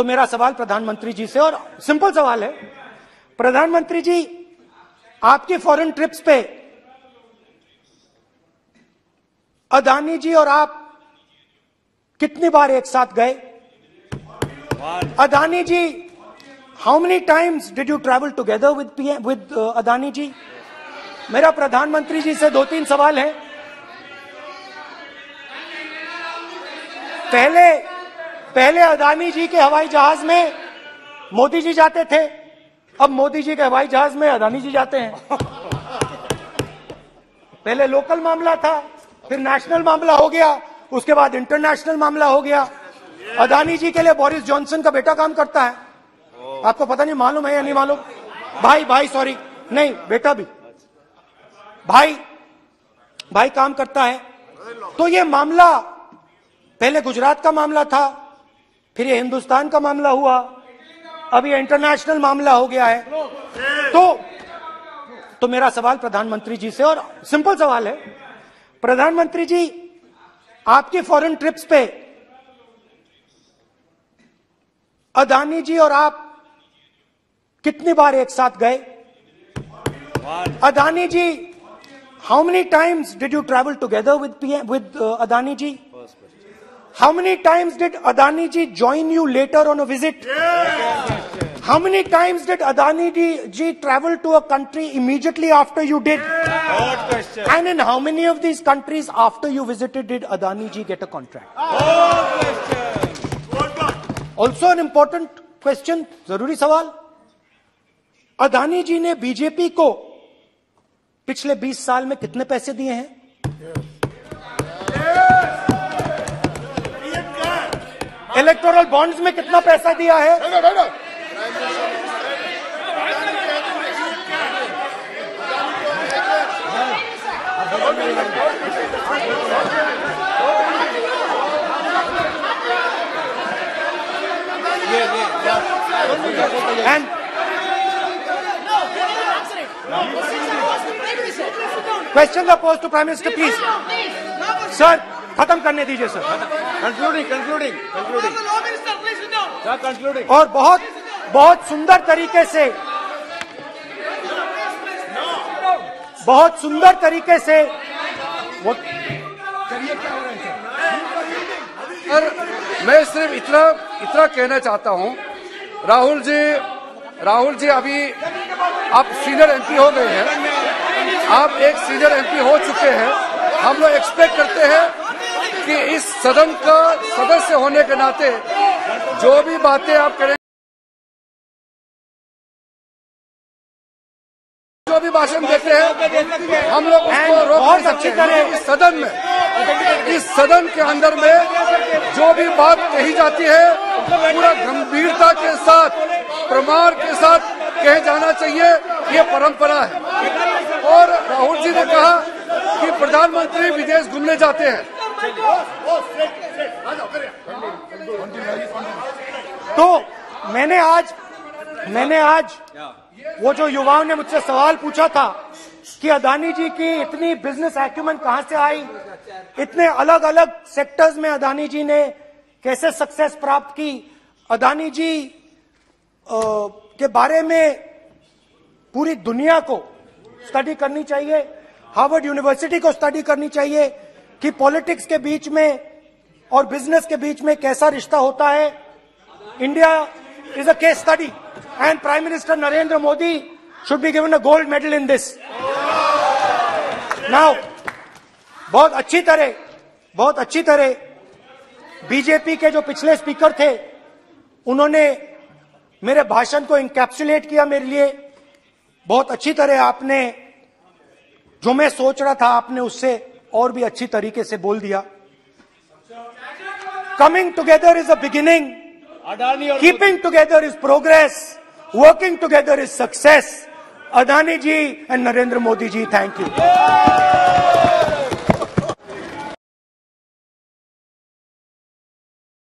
तो मेरा सवाल प्रधानमंत्री जी से, और सिंपल सवाल है। प्रधानमंत्री जी, आपकी फॉरेन ट्रिप्स पे अदानी जी और आप कितनी बार एक साथ गए? Adani ji how many times did you travel together with with Adani ji? मेरा प्रधानमंत्री जी से दो तीन सवाल है। पहले पहले अदानी जी के हवाई जहाज़ में मोदी जी जाते थे। अब मोदी जी के हवाई जहाज़ में अदानी जी जाते हैं। पहले लोकल मामला था, फिर नेशनल मामला हो गया, उसके बाद इंटरनेशनल मामला हो गया। अदानी जी के लिए बोरिस जॉनसन का बेटा काम करता है। आपको पता नहीं, मालूम है या नहीं मालूम? भाई भाई सॉरी नहीं, बेटा भी। भाई भाई काम करता है। तो ये मामला, पहले गुजरात का मामला था फिर ये हिंदुस्तान का मामला हुआ। ये इंटरनेशनल मामला हो गया है। तो तो मेरा सवाल प्रधानमंत्री जी से, और सिंपल सवाल है। प्रधानमंत्री जी, आपकी फॉरेन ट्रिप्स पे अदानी जी और आप कितनी बार एक साथ गए? Adani ji how many times did you travel together with PM with Adani ji? How many times did Adani ji join you later on a visit How many times did Adani ji travel to a country immediately after you did? Question. And in how many of these countries after you visited did Adani ji get a contract? Also an important question, ज़रूरी सवाल अदानी जी ने BJP को पिछले 20 साल में कितने पैसे दिए हैं इलेक्टोरल बॉन्ड्स में कितना पैसा दिया है and question the post to prime minister please sir खत्म करने दीजिए sir concluding concluding. Sir, concluding. और बहुत बहुत सुंदर तरीके से बहुत सुंदर तरीके से वो सर मैं सिर्फ़ इतना इतना कहना चाहता हूँ राहुल जी राहुल जी अभी आप सीनियर एमपी हो गए हैं आप एक सीनियर एमपी हो चुके हैं हम लोग एक्सपेक्ट करते हैं कि इस सदन का सदस्य होने के नाते जो भी बातें आप करें जो भी भाषण देते हैं हम लोग उसको रोक नहीं अच्छी सकते तरह- हैं। इस सदन में इस सदन के अंदर में जो भी बात कही जाती है पूरा गंभीरता के साथ प्रमाण के साथ कहे जाना चाहिए ये परंपरा है और राहुल जी ने कहा कि प्रधानमंत्री विदेश घूमने जाते हैं तो मैंने आज मैंने आज वो जो युवाओं ने मुझसे सवाल पूछा था कि अदानी जी की इतनी बिज़नेस एक्यूमेंट कहाँ से आई? इतने अलग अलग सेक्टर्स में अदानी जी ने कैसे सक्सेस प्राप्त की? अदानी जी अ, के बारे में पूरी दुनिया को स्टडी करनी चाहिए हार्वर्ड यूनिवर्सिटी को स्टडी करनी चाहिए कि पॉलिटिक्स के बीच में और बिज़नेस के बीच में कैसा रिश्ता होता है। India is a case study and prime minister Narendra Modi should be given a gold medal in this. Now, बहुत अच्छी तरह, बहुत अच्छी तरह बीजेपी के जो पिछले स्पीकर थे, उन्होंने मेरे भाषण को इंकैप्सुलेट किया मेरे लिए। बहुत अच्छी तरह आपने, जो मैं सोच रहा था आपने उससे और भी अच्छी तरीके से बोल दिया। Coming together is a beginning keeping together is progress working together is success Adani ji and Narendra Modi ji thank you!